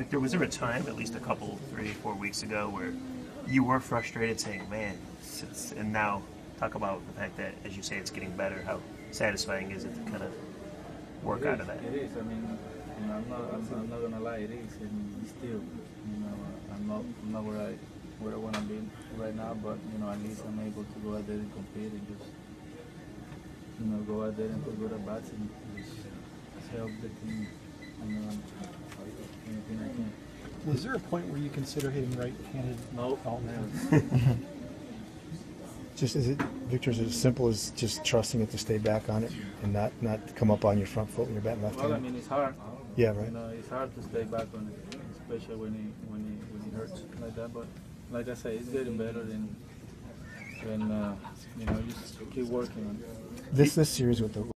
Victor, was there a time, at least a couple, three, four weeks ago, where you were frustrated, saying, "Man," and now talk about the fact that, as you say, it's getting better. How satisfying is it to kind of work out of that? It is. I mean, you know, I'm not. I'm, I'm not gonna lie. It is, and still, you know, I'm not. I'm not where I where I want to be right now. But you know, at least I'm able to go out there and compete and just, you know, go out there and put good at bats and just help the team. You know, I. Was there a point where you consider hitting right-handed? No, Oh, never. Just is it, Victor? Is it as simple as just trusting it to stay back on it and not not come up on your front foot when you're batting left Well, I mean, it's hard. Yeah, right. You know, it's hard to stay back on it, especially when it when it when it hurts like that. But like I say, it's getting better. And and uh, you know, just keep working on it. This this series with the